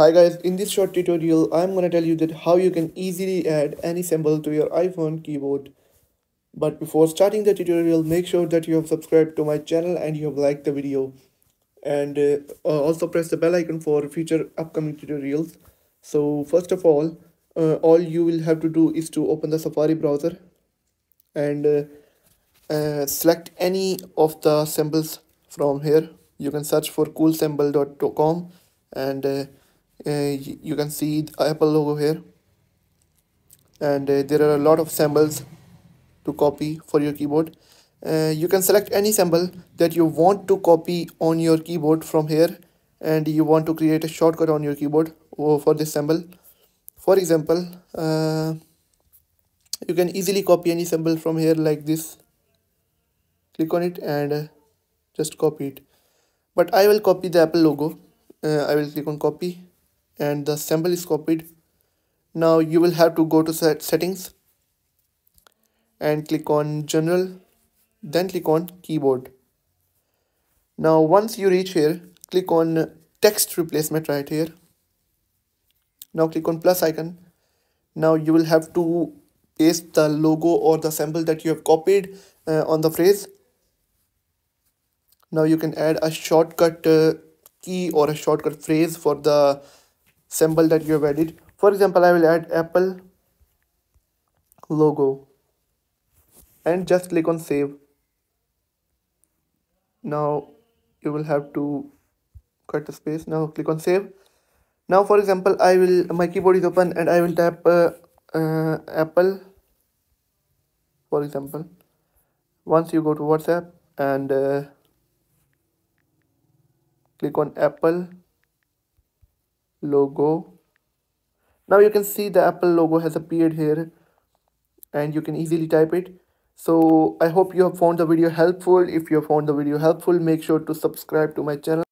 Hi guys, in this short tutorial, I'm gonna tell you that how you can easily add any symbol to your iPhone keyboard. But before starting the tutorial, make sure that you have subscribed to my channel and you have liked the video. And uh, uh, also press the bell icon for future upcoming tutorials. So first of all, uh, all you will have to do is to open the Safari browser and uh, uh, select any of the symbols from here. You can search for coolsymbol.com and uh, you can see the apple logo here. And uh, there are a lot of symbols to copy for your keyboard. Uh, you can select any symbol that you want to copy on your keyboard from here. And you want to create a shortcut on your keyboard for this symbol for example uh, you can easily copy any symbol from here like this. Click on it and uh, just copy it. But I will copy the apple logo. Uh, I will click on copy and the symbol is copied. Now you will have to go to set settings and click on general then click on keyboard. Now once you reach here click on text replacement right here. Now click on plus icon. Now you will have to paste the logo or the symbol that you have copied uh, on the phrase. Now you can add a shortcut uh, key or a shortcut phrase for the symbol that you have added. For example I will add apple logo. And just click on save. Now you will have to cut the space. Now click on save. Now for example I will my keyboard is open and I will tap uh, uh, apple. For example once you go to whatsapp and uh, click on apple logo. Now you can see the apple logo has appeared here and you can easily type it. So i hope you have found the video helpful. If you have found the video helpful make sure to subscribe to my channel